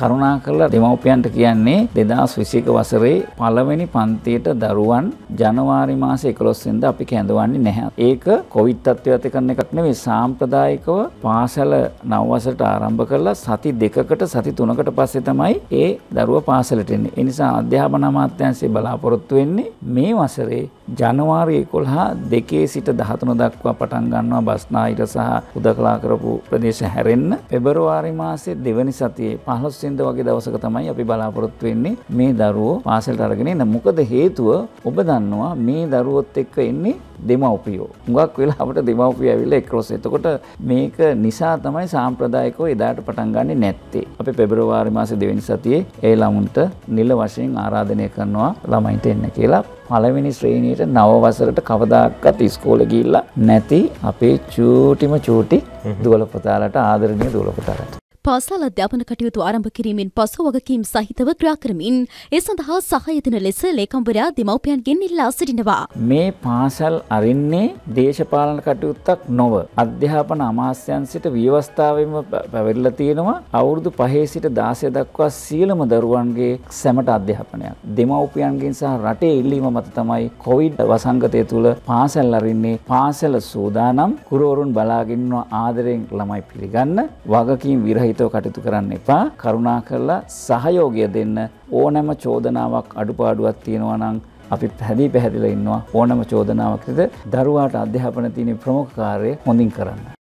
කරුණාකරලා දෙමව්පියන්ට කියන්නේ 2021 වසරේ පළවෙනි පන්තියට දරුවන් ජනවාරි මාසේ 11 වෙනිදා අපි කැඳවන්නේ නැහැ. ඒක කොවිඩ් තත්ත්වයට කරන එකක් නෙවෙයි සාම්ප්‍රදායිකව පාසල නව වසරට ආරම්භ කරලා සති දෙකකට සති තුනකට පස්සේ තමයි ඒ දරුවා පාසලට එන්නේ. ඒ නිසා අධ්‍යාපන අමාත්‍යාංශය බලාපොරොත්තු වෙන්නේ මේ වසරේ ජනවාරි 11 දෙකේ සිට 13 දක්වා පටන් ගන්නවා බස්නාහිර සහ උදකලා කරපු ප්‍රදේශ හැරෙන්න. පෙබරවාරි මාසේ දෙවනි සතියේ 15 වෙනිදා වගේ දවසක තමයි අපි බලාපොරොත්තු වෙන්නේ මේ දරුවෝ පාසලට අරගෙන එන්න. මොකද හේතුව ඔබ දන්නවා මේ දරුවොත් එක්ක එන්නේ දෙමව්පියෝ. හුඟක් වෙලාවට දෙමව්පියෝ ඇවිල්ලා එක්රොස්. එතකොට මේක නිසා තමයි සාම්ප්‍රදායිකව එදාට පටන් ගන්නෙ නැත්තේ. අපි පෙබරවාරි මාසේ දෙවෙනි සතියේ ඒ ළමුන්ට නිල වශයෙන් ආරාධනය කරනවා ළමයින්ට එන්න කියලා. පළවෙනි ශ්‍රේණියට නව වසරට කවදාකවත් ඉස්කෝලේ ගිහිල්ලා නැති අපේ චූටිම චූටි දුවල පුතාලට ආදරණීය දුවල පුතාලට පාසල් අධ්‍යාපන කටයුතු ආරම්භ කිරීමෙන් පසු වගකීම් සහිතව ක්‍රියා කරමින් ඒ සඳහා සහාය දෙන ලෙස ලේකම්වරයා දෙමව්පියන්ගෙන් ඉල්ලා සිටිනවා. මේ පාසල් අරින්නේ දේශපාලන කටයුත්තක් නොව අධ්‍යාපන අමාත්‍යාංශයට ව්‍යවස්ථාවෙන්ම පැවරිලා තියෙනවා අවුරුදු 5 සිට 16 දක්වා සියලුම දරුවන්ගේ සැමට අධ්‍යාපනයක්. දෙමව්පියන්ගෙන් සහ රටේ ඉල්ලීම මත තමයි කොවිඩ් වසංගතය තුල පාසල් අරින්නේ පාසල සූදානම් කුරුවරුන් බලාගෙන ආදරෙන් ළමයි පිළිගන්න වගකීම් විරහිත සහිතව කටයුතු කරන්න එපා. කරුණා කරලා සහයෝගය දෙන්න ඕනෑම චෝදනාවක් අඩුපාඩුවක් තියෙනවා නම් අපි පැහැදිලි පැහැදිලිව ඉන්නවා ඕනෑම චෝදනාවක් දරුවාට අධ්‍යාපන තියෙන ප්‍රමුඛ කාර්යය හොඳින් කරන්න.